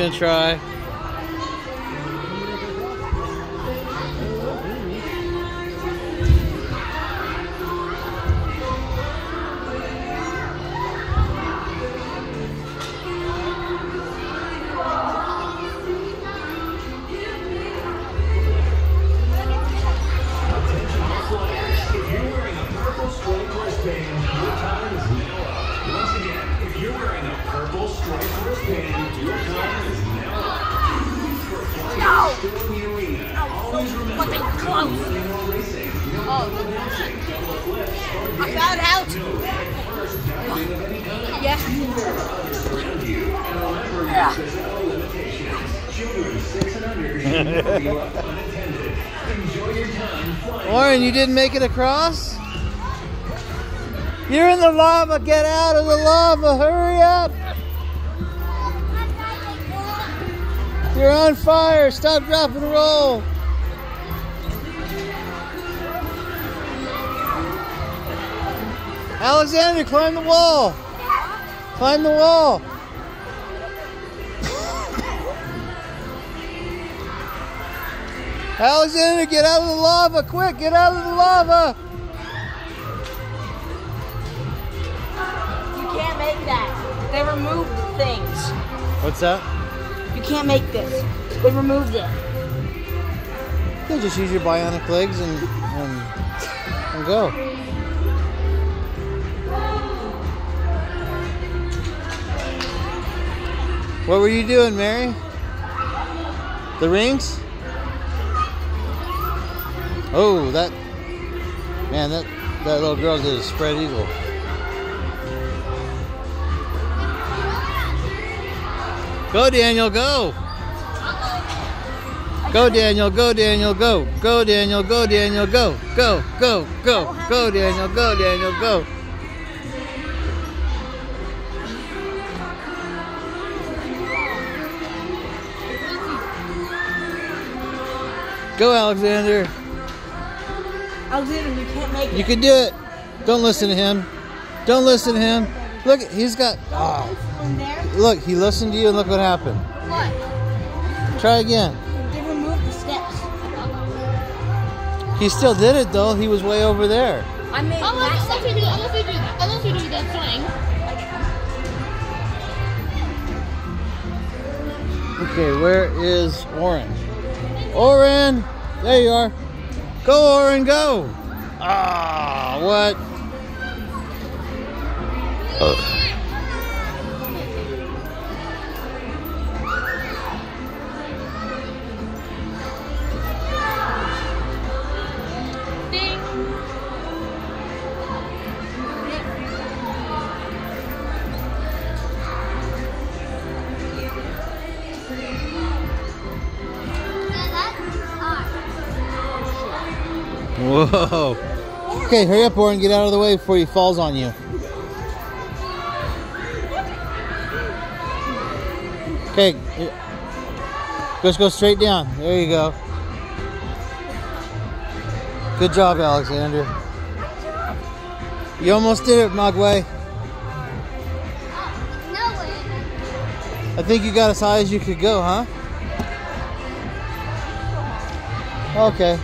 Gonna try. Physical limitations. Children six and under unattended. Oren, you didn't make it across? You're in the lava. Get out of the lava. Hurry up. You're on fire. Stop, drop, and roll. Alexander, climb the wall. Climb the wall. Alexander, get out of the lava. Quick, get out of the lava. You can't make that. They removed the things. What's that? You can't make this. They removed it. You just use your bionic legs and, and, and go. What were you doing, Mary? The rings? Oh, that man, that that little girl did a spread eagle. Go, Daniel, go! Go, Daniel, go, Daniel, go. Go, Daniel, go, Daniel, go. Go, go, go. Go, Daniel, go, Daniel, go. Go, Alexander. Alexander, you can't make it. You can do it. Don't listen to him. Don't listen to him. Look, he's got. Oh, look, he listened to you, and look what happened. What? Try again. They removed the steps. He still did it though. He was way over there. I made Unless, that unless we do, unless we do, unless we do that thing. Okay, where is Oren? Oren! There you are. Go, Oren, go! Ah, what? Ding. Whoa. Okay, hurry up, Oren. Get out of the way before he falls on you. Okay. Just go straight down. There you go. Good job, Alexander. You almost did it, Mogwai. I think you got as high as you could go, huh? Okay.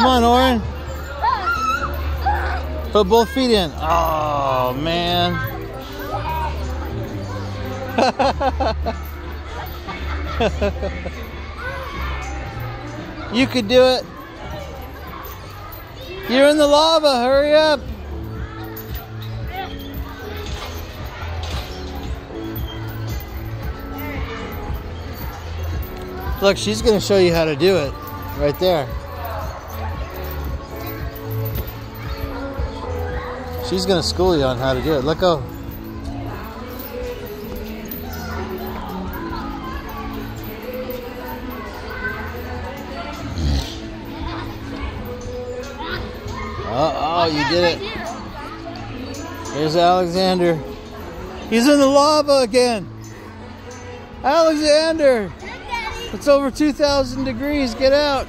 Come on, Oren. Put both feet in. Oh, man. you could do it. You're in the lava. Hurry up. Look, she's going to show you how to do it right there. She's to school you on how to do it. Let go. Uh oh, you did it. Here's Alexander. He's in the lava again. Alexander. It's over 2,000 degrees. Get out.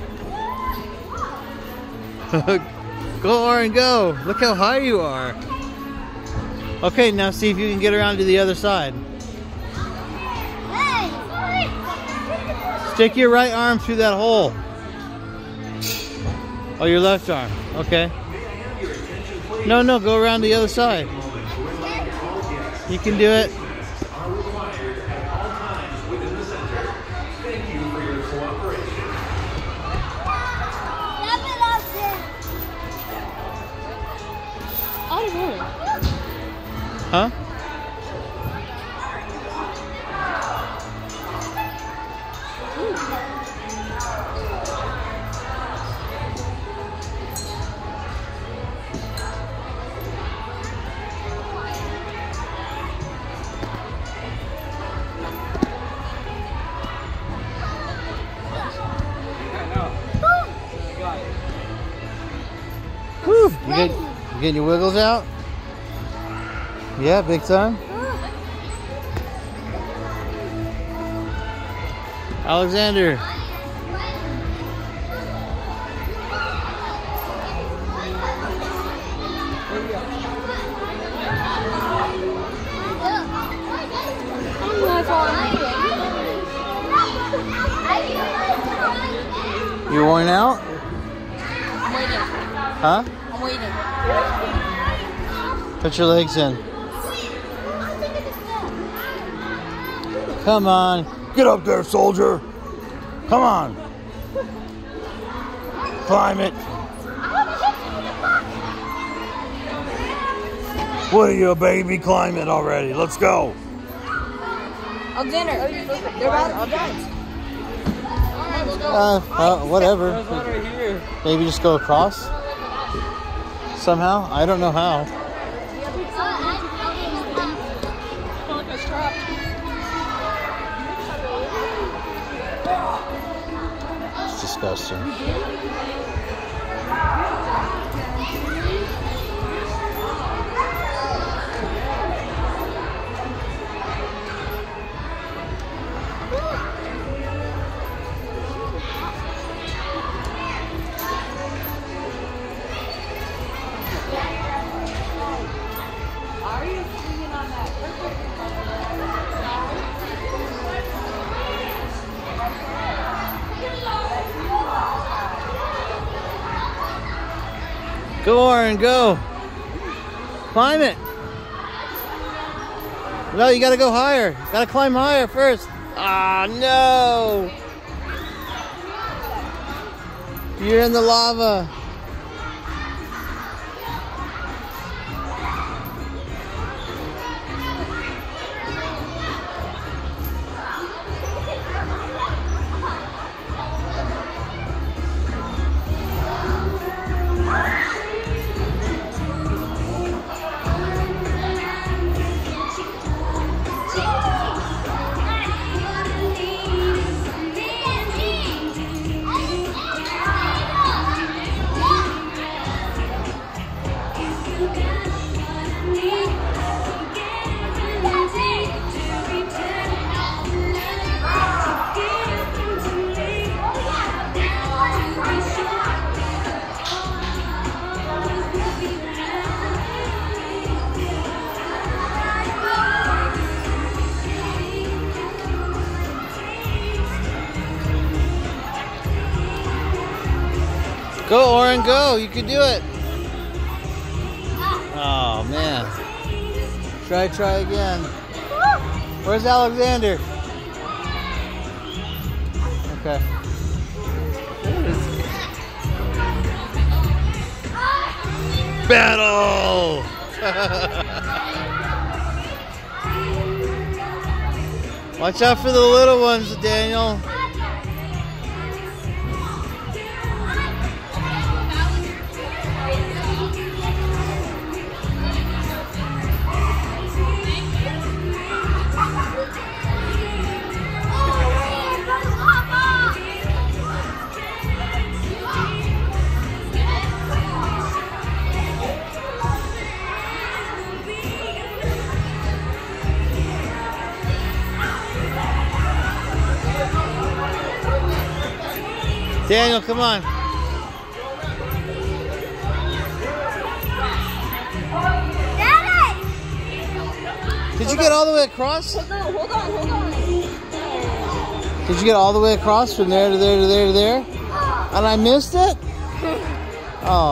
go, Oren, go. Look how high you are. Okay, now see if you can get around to the other side. Stick your right arm through that hole. Oh, your left arm. Okay. No, no, go around the other side. You can do it. Huh? Whew. You, get, you getting your wiggles out? Yeah, big time. Alexander. You're worn out? I'm waiting. Huh? I'm waiting. Put your legs in. Come on. Get up there, soldier. Come on. Climb it. What are you, a baby? Climb it already. Let's go. Alexander, they're about to be. Uh, uh, whatever. Maybe just go across. Somehow. I don't know how. It's disgusting. Go, Oren, go. Climb it. No, you gotta go higher. Gotta climb higher first. Ah, no. You're in the lava. Go, Oren, go. You can do it. Oh, man. Try, try again. Where's Alexander? Okay. Battle! Watch out for the little ones, Daniel. Daniel, come on. Daddy! Did you get all the way across? Hold on, hold on, hold on. Did you get all the way across from there to there to there to there? And I missed it? Oh.